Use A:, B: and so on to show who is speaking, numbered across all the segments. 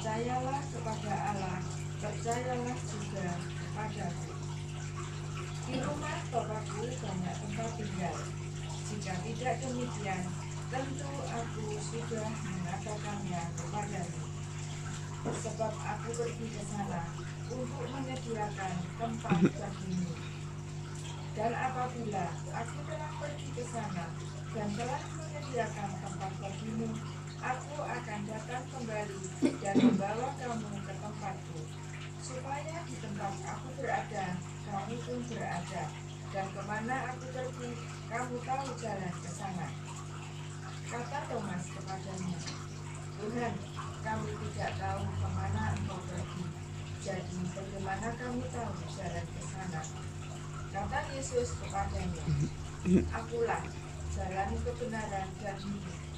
A: percayalah kepada Allah, percayalah juga padaku. Di rumah Bapakku banyak tempat tinggal. Jika tidak demikian, tentu aku sudah mengatakannya kepadamu. Sebab aku pergi ke sana untuk menyediakan tempat bagimu. Dan apabila aku telah pergi ke sana dan telah menyediakan tempat bagimu, aku akan datang kembali dan membawa kamu ke tempatku, supaya di tempat aku berada, kamu pun berada, dan ke mana aku pergi, kamu tahu jalan ke sana. Kata Thomas kepadanya, Tuhan, kami tidak tahu ke mana engkau pergi, jadi bagaimana kami tahu jalan ke sana? Kata Yesus kepadanya, Akulah jalan kebenaran dan hidup.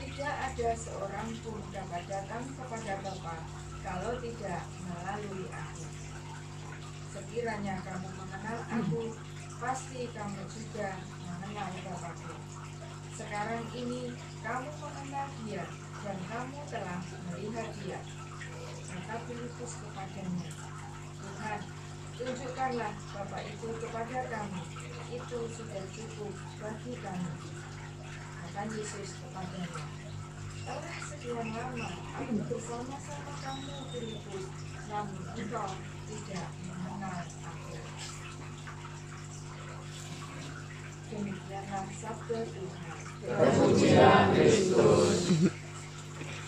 A: Tidak ada seorang pun dapat datang kepada Bapa kalau tidak melalui aku. Sekiranya kamu mengenal aku, pasti kamu juga mengenal Bapakku. Sekarang ini kamu mengenal dia dan kamu telah melihat dia. Kata Filipus kepadanya, Tuhan, tunjukkanlah Bapak itu kepada kami. Itu sudah cukup bagi kami. Kata Yesus kepadanya, telah sekian lama aku bersama-sama kamu Filipus, namun engkau tidak mengenal aku. Demikianlah sabda Tuhan.
B: Terpujian Kristus.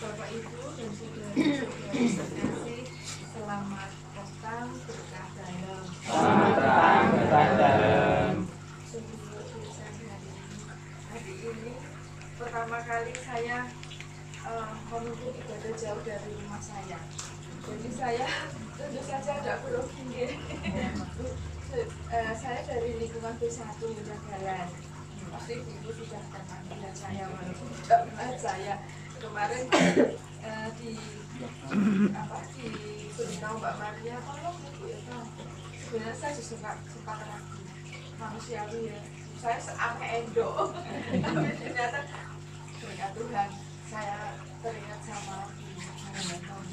A: Bapak Ibu dan saudara-saudara sekasih, selamat datang berkah dalam.
B: Selamat datang berkah dalam.
A: Sungguh luar biasa hari ini. Hari ini pertama kali saya eh, memimpin ibadah jauh dari rumah saya. Jadi saya tentu saja tidak grogi. Eh, saya dari lingkungan B1 Jagalan. Pasti ibu sudah melihat saya walaupun tidak melihat saya. Kemarin eh, di apa di beritahu Mbak Maria tolong ibu ya Bang. sebenarnya saya juga suka ragu manusiawi ya. Saya seangka endo. Tapi ternyata berkat Tuhan saya teringat sama ibu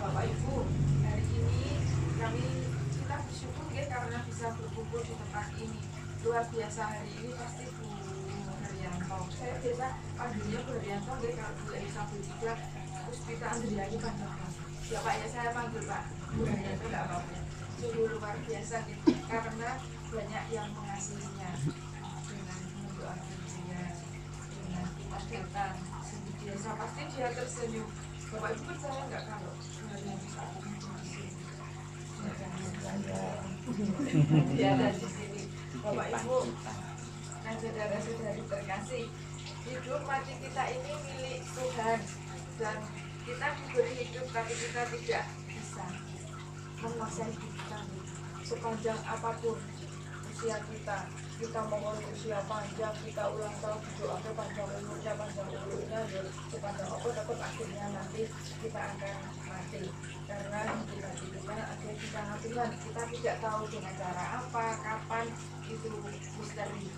A: Bapak Ibu hari ini kami kita bersyukur ya karena bisa berkumpul di tempat ini. Luar biasa hari ini pasti Bu Haryanto. Saya biasa panggilnya Bu Haryanto ya kalau Bu Elizabeth juga. Puspita Andriani Pandaka ya Pak ya saya panggil Pak Bu Haryanto nggak apa-apa. Sungguh luar biasa gitu karena banyak yang mengasihinya. Dengan mendoakan dia dengan kita datang. Biasa. Pasti dia tersenyum Bapak Ibu percaya nggak kalau di sini Bapak Ibu saudara-saudari terkasih hidup mati kita ini milik Tuhan dan kita diberi hidup tapi kita tidak bisa menguasai hidup kita sepanjang apa pun usia kita. Kita mau usia panjang kita ulang tahun doakan panjang umurnya panjang umurnya ya sepanjang apa tetap akhirnya nanti kita akan mati. Karena kita hidupnya ada di tangan kita tidak tahu dengan cara apa kapan itu misteri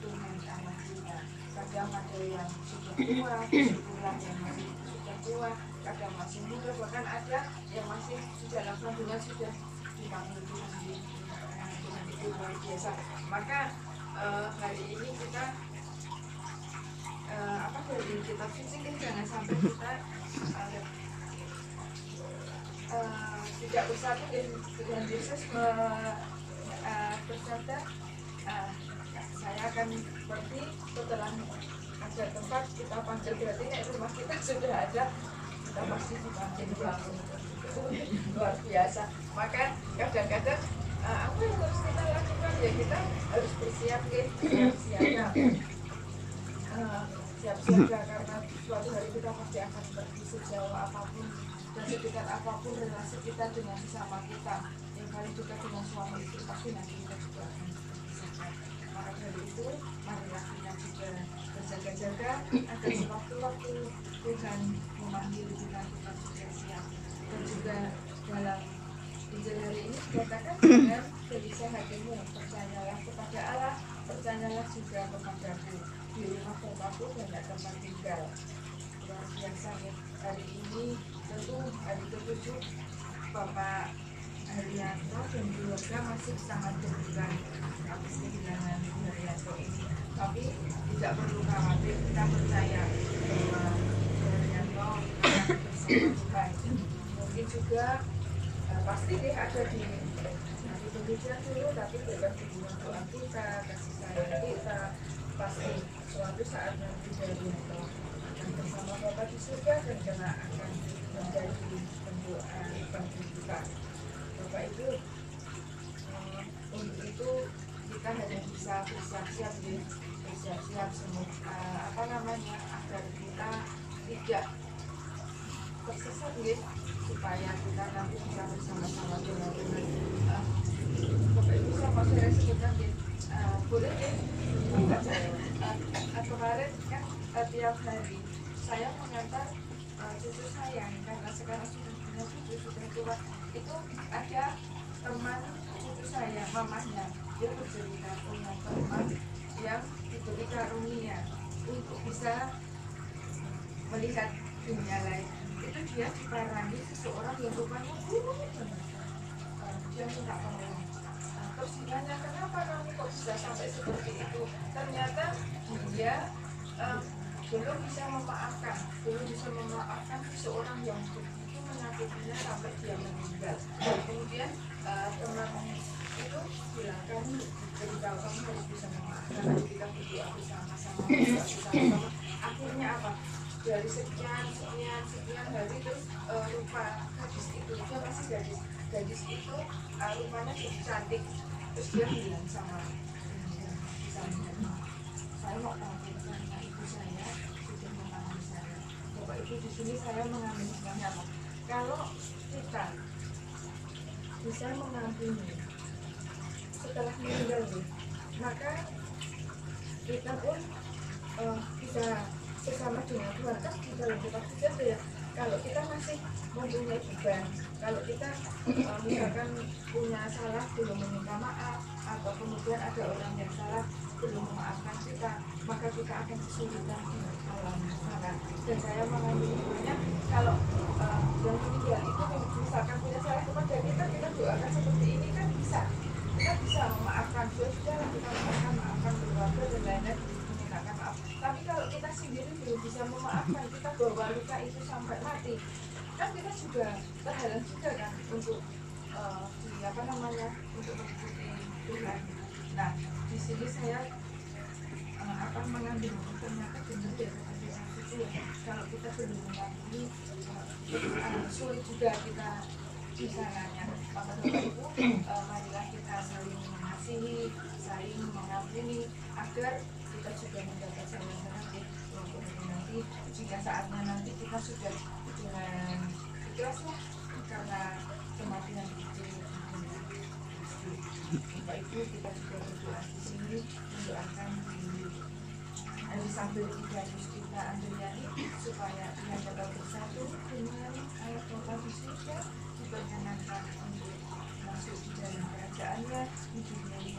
A: Tuhan Allah kita. Kadang ada yang sudah tua syukurlah yang masih sudah tua kadang masih muda bahkan ada yang masih sudah lakukan Tuhan sudah dipanggil Tuhan luar biasa. Maka eh, hari ini kita eh, apa dari kitab suci kan jangan sampai kita eh, eh, tidak bersatu dengan dengan Yesus me- saya akan pergi setelah ada tempat kita panggil berarti nek rumah kita sudah ada kita pasti dipanggil. Bangun luar biasa. Maka kadang-kadang eh, apa yang harus kita lakukan ya kita harus bersiap ya siap siaga Eh, siap siaga karena suatu hari kita pasti akan pergi sejauh apa pun dan sedekat apa pun relasi kita dengan sesama kita. Yang paling dekat dengan suami itu pasti nanti kita juga akan maka dari itu marilah kita juga berjaga-jaga agar sewaktu-waktu Tuhan memanggil kita kita juga siap. Dan juga dalam Injil hari ini dikatakan dengan gelisah hatimu percayalah kepada Allah percayalah juga kepadaku. Di rumah bapakku banyak tempat tinggal. Luar biasa ya hari ini tentu hari ketujuh Bapak Haryanto dan keluarga masih sangat berduka. Kehilangan Haryanto ini. Tapi tidak perlu khawatir kita percaya bahwa Haryanto akan bersama Tuhan mungkin juga pasti dia ada di hari ketujuh dulu tapi bebas hubungan doa kita kasih sayang kita. Pasti suatu saat nanti Haryanto akan bersama Bapak di surga dan kena akan menjadi pendoa bagi kita Bapak Ibu eh, untuk itu kita hanya bisa bersiap-siap bersiap-siap semua eh, apa namanya agar kita tidak tersesat ya supaya kita nanti bisa bersama-sama dengan Eh, Bapak Ibu sama saya sebutkan eh, boleh eh, kemarin kan tiap hari saya mengantar eh, cucu saya karena sekarang sudah punya cucu sudah tua itu ada teman cucu saya mamahnya dia bercerita punya teman yang diberi karunia untuk bisa melihat dunia lain itu dia diparangi seseorang yang rupanya buruk banget. Eh, dia minta tolong. Nah, terus ditanya kenapa kamu kok bisa sampai seperti itu? Ternyata dia eh, belum bisa memaafkan. Belum bisa memaafkan seseorang yang begitu menyakitinya sampai dia meninggal. Kemudian eh, teman itu bilang kamu beritahu kamu harus bisa memaafkan kita berdoa bersama-sama bersama-sama akhirnya apa dari sekian sekian sekian hari terus eh, rupa gadis itu. Dia masih gadis gadis itu eh, rupanya cukup cantik. Terus dia bilang sama saya mau tahu karena ibu saya sudah mengalami saya. Bapak ibu di sini saya hikmahnya apa? Kalau kita bisa mengampuni setelah meninggal maka kita pun eh, bisa bersama dengan Tuhan kan di dalam kitab suci itu ya kalau kita masih mempunyai beban kalau kita eh, misalkan punya salah belum meminta maaf atau kemudian ada orang yang salah belum memaafkan kita maka kita akan kesulitan di alam sana dan saya mengambil ibunya kalau eh, yang meninggal itu misalkan punya salah kepada kita kita doakan seperti ini kan bisa. Kita bisa memaafkan dia sudah lah kita memaafkan maafkan keluarga dan lain-lain memintakan maaf tapi kalau kita sendiri belum bisa memaafkan kita luka itu sampai mati. Kan kita juga terhalang juga kan untuk eh, di apa namanya untuk mengikuti Tuhan. Nah di sini saya eh, akan mengambil ternyata benar ya Tuhan itu ya kalau kita belum mengampuni eh, eh, sulit juga kita di sananya maka Bapak Ibu eh, marilah kita saling mengasihi saling mengampuni agar kita juga mendapat jalan ya untuk nanti jika saatnya nanti kita sudah dengan ikhlas lah karena kematian itu Bapak Ibu kita juga berdoa di sini mendoakan di Elizabeth Ida Yustina Andriani supaya ia dapat bersatu dengan ayat Bapa di surga diperkenankan untuk masuk di dalam kerajaannya di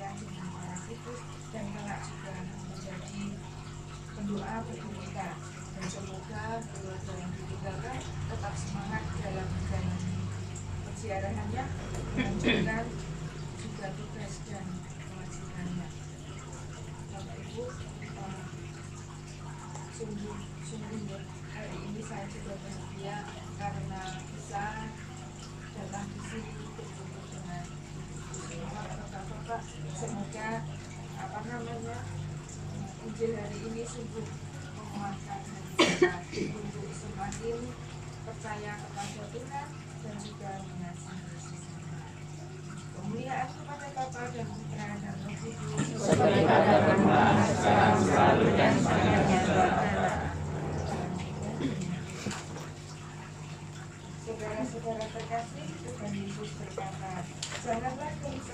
A: yang dengan para kudus dan kelak juga menjadi pendoa kita dan semoga keluarga yang ditinggalkan tetap semangat dalam menjalani persiarannya melanjutkan juga tugas dan kewajibannya. Bapak Ibu eh, sungguh sungguh ya hari ini saya juga bahagia karena bisa datang di sini bertemu dengan bapak-bapak. Semoga apa namanya Injil hari ini sungguh menguatkan semakin percaya kepada Tuhan dan juga mengasihi sesama. kepada
B: Seperti pada dan
A: terkasih,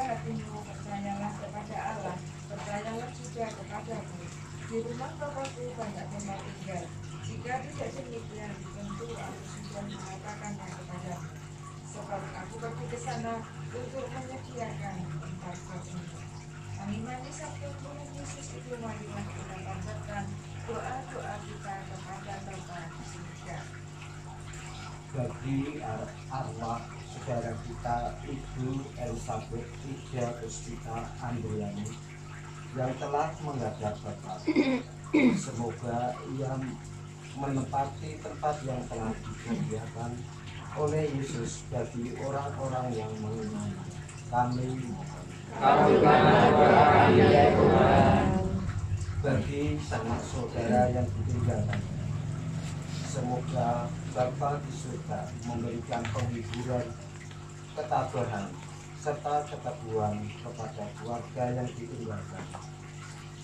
A: hatimu, percayalah kepada Allah, percayalah juga. Di rumah Bapakku banyak tempat tinggal. Jika tidak demikian, tentu aku sudah mengatakannya kepadamu. Sebab aku pergi ke sana untuk menyediakan tempat bagimu. Kami manis sabtu Tuhan Yesus itu marilah kita panjatkan doa-doa kita kepada Bapa di surga.
C: bagi ar- arwah saudara kita Ibu Elizabeth Ida Puspita Andriani yang telah menghadap Bapak. Semoga ia menempati tempat yang telah disediakan oleh Yesus bagi orang-orang yang mengimani. Kami
B: kami
C: bagi sanak saudara yang ditinggalkan. Semoga Bapa di surga memberikan penghiburan, ketabahan, serta keteguhan kepada keluarga yang ditinggalkan.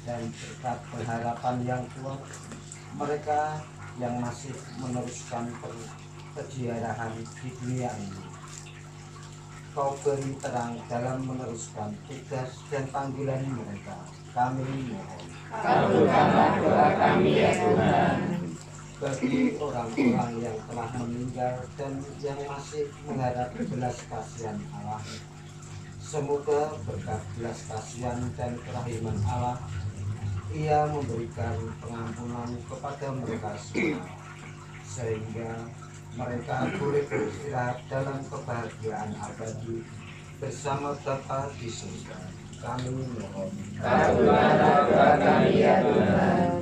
C: Dan berkat pengharapan yang kuat, mereka yang masih meneruskan peziarahan di dunia ini. Kau beri terang dalam meneruskan tugas dan panggilan mereka. Kami mohon
B: Kabulkanlah doa kami ya Tuhan.
C: bagi orang-orang yang telah meninggal dan yang masih mengharap belas kasihan Allah. Semoga berkat belas kasihan dan kerahiman Allah, ia memberikan pengampunan kepada mereka semua, sehingga mereka boleh beristirahat dalam kebahagiaan abadi bersama Bapa di surga. Kami mohon
B: kami ya Tuhan.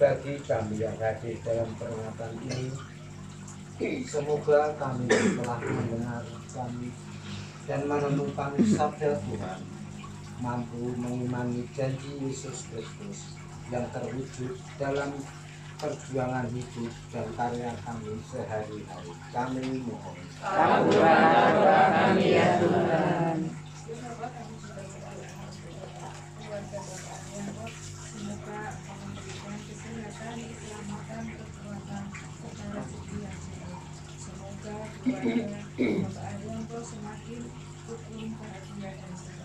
C: bagi kami yang hadir dalam peringatan ini semoga kami telah mendengar kami dan merenungkan sabda Tuhan mampu mengimani janji Yesus Kristus yang terwujud dalam perjuangan hidup dan karya kami sehari-hari kami mohon
B: kami ya Tuhan.
A: Semoga memberikan keselamatan, kekuatan, Bapak semakin rukun, bahagia dan sejahtera.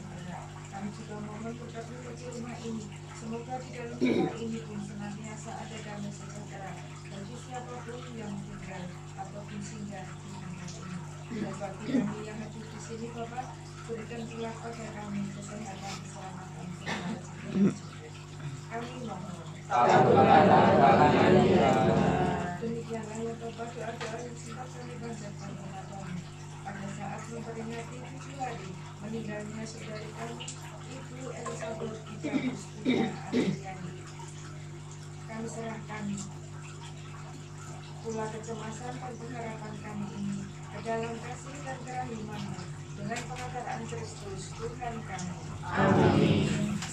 A: Kami juga mohon berkat rumah ini. Semoga di dalam rumah ini pun senantiasa ada damai sejahtera bagi siapa pun yang tinggal ataupun singgah di rumah ini. Dan bagi kami yang hadir di sini, Bapak, berikan pula pada kami kesehatan, keselamatan, yang. Kami mohon.
B: Kami.
A: Demikianlah ya Bapak doa-doa yang singkat kami panjatkan kepadamu pada saat memperingati tujuh hari meninggalnya saudari kami Kami serahkan pula kecemasan dan pengharapan kami ini ke dalam kasih dan kerahimanmu dengan pengadaan Kristus Tuhan kami.
B: Amin.